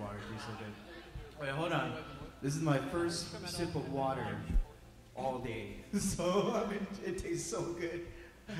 water. Tastes so good. Wait, hold on. This is my first sip of water all day. So, I mean, it tastes so good.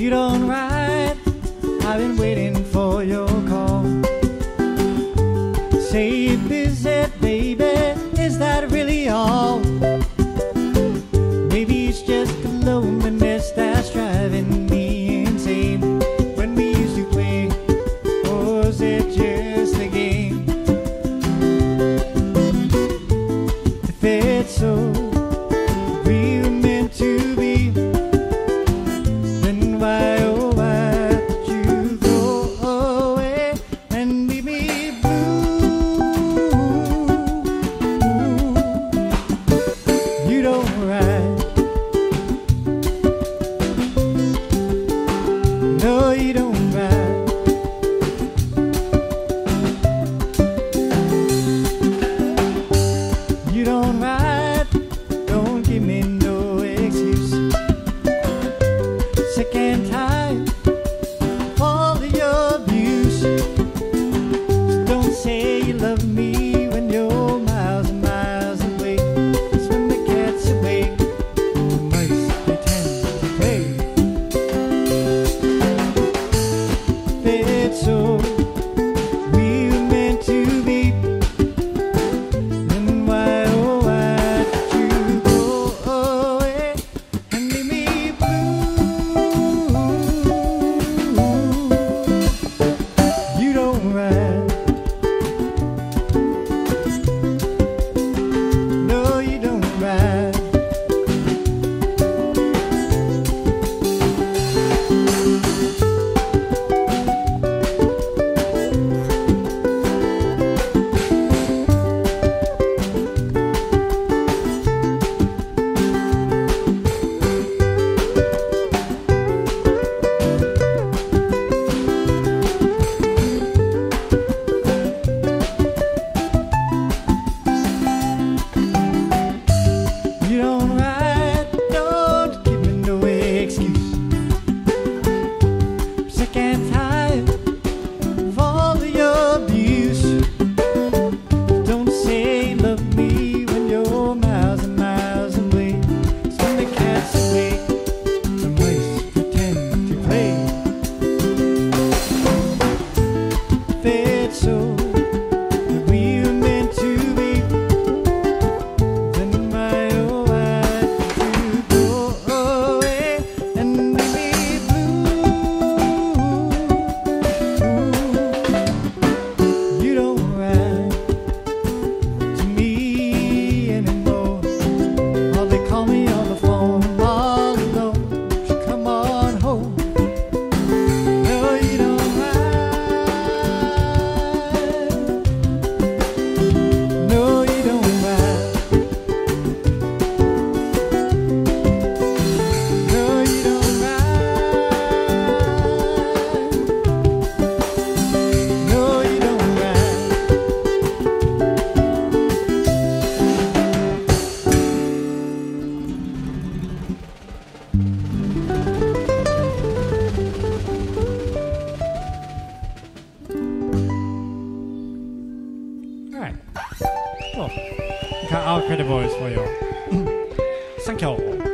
you don't write. I've been waiting sick and tired. incredible voice for you. Thank you.